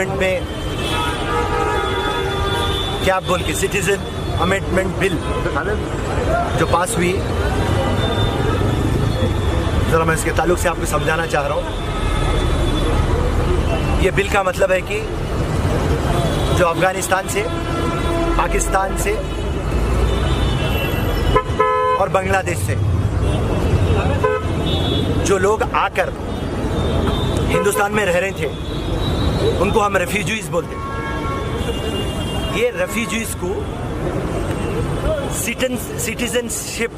में क्या बोल के सिटीजन अमेंडमेंट बिल जो पास हुई जरा मैं इसके ताल्लुक से आपको समझाना चाह रहा हूँ। ये बिल का मतलब है कि जो अफ़गानिस्तान से, पाकिस्तान से और बांग्लादेश से जो लोग आकर हिंदुस्तान में रह रहे थे उनको हम रेफ्यूजीज बोलते ये रेफ्यूजीज को सिटीजनशिप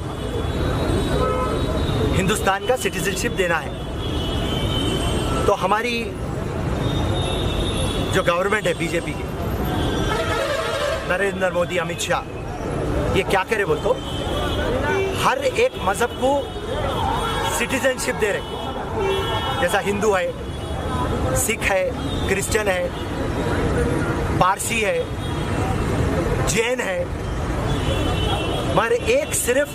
हिंदुस्तान का सिटीजनशिप देना है। तो हमारी जो गवर्नमेंट है बीजेपी की, नरेंद्र मोदी, अमित शाह, ये क्या करे बोल तो हर एक मज़हब को सिटीजनशिप दे रहे जैसा हिंदू है सिख है, क्रिश्चियन है, पारसी है, जैन है, मगर एक सिर्फ़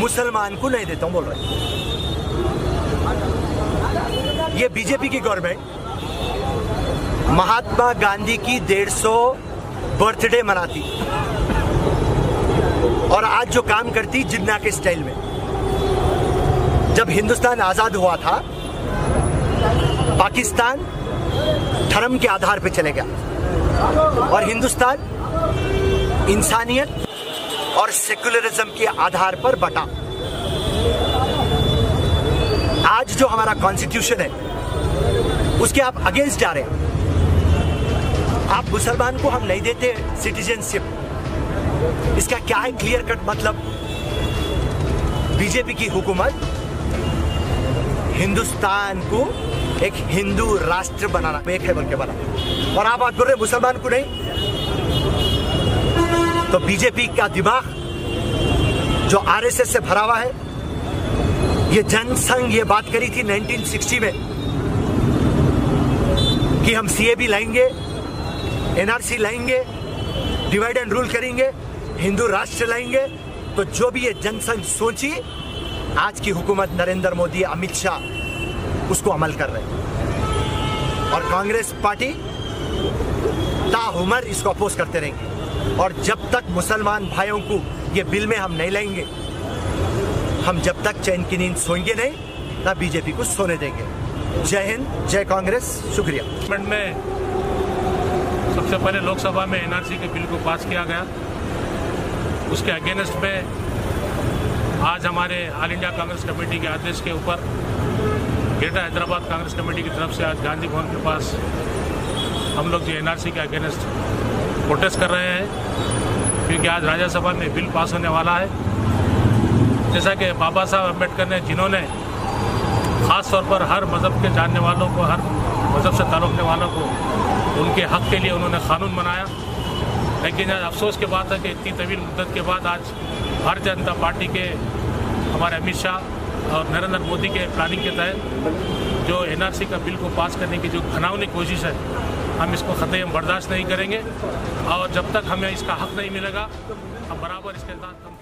मुसलमान को नहीं देता हूँ, बोल रहे ये बीजेपी की गवर्नमेंट महात्मा गांधी की 150 बर्थडे मनाती। और आज जो काम करती, जिन्ना के स्टाइल में। जब हिंदुस्तान आज़ाद हुआ था पाकिस्तान धर्म के आधार पर चले गया। और हिंदुस्तान इंसानियत और सेकुलरिज्म के आधार पर बटा। आज जो हमारा कॉन्स्टिट्यूशन है, उसके आप अगेंस्ट जा रहे हैं। आप मुसलमान को हम नहीं देते सिटीजनशिप इसका क्या है क्लियर कट मतलब? बीजेपी की हुकूमत हिंदुस्तान को एक हिंदू राष्ट्र बनाना, एक है बल्कि बना और आप बात कर रहे मुसलमान को नहीं? तो बीजेपी का दिमाग जो आरएसएस से भरा हुआ है, ये जनसंघ ये बात करी थी 1960 में कि हम सीए भी लाएँगे एनआरसी लाएँगे डिवाइड एंड रूल करेंगे, हिंदू राष्ट्र लाएँगे तो जो भी ये जनसंघ सोची आज की हुकूमत नरेंद्र मोदी, अमित शाह, उसको अमल कर रहे हैं। और कांग्रेस पार्टी ताउमर इसको अपोज करते रहेंगे। और जब तक मुसलमान भाइयों को ये बिल में हम नहीं लेंगे, हम जब तक चैन की नींद सोएँगे नहीं ना बीजेपी को सोने देंगे। जय हिंद, जय कांग्रेस, शुक्रिया। में सबसे पहले लोकसभा में एनआरसी के बिल को पास किया गया। उसके अगेंस्ट में आज हमारे ऑल इंडिया कांग्रेस कमेटी के आदेश के ऊपर ग्रेटर हैदराबाद कांग्रेस कमेटी की तरफ़ से आज गांधी भवन के पास हम लोग जो एनआरसी के अगेंस्ट प्रोटेस्ट कर रहे हैं। क्योंकि आज राज्यसभा में बिल पास होने वाला है। जैसा कि बाबा साहब अंबेडकर ने, जिन्होंने ख़ास तौर पर हर मज़हब के जानने वालों को, हर मज़हब से ताल्लुक़ने वालों को उनके हक़ के लिए उन्होंने कानून बनाया। लेकिन आज अफसोस की बात है कि इतनी तवील मुद्दत के बाद आज भारतीय जनता पार्टी के, हमारे अमित शाह और नरेंद्र मोदी के प्लानिंग के तहत जो एनआरसी का बिल को पास करने की जो घनावनी कोशिश है, हम इसको खतरे हम बर्दाश्त नहीं करेंगे। और जब तक हमें इसका हक नहीं मिलेगा, हम बराबर इसके साथ हम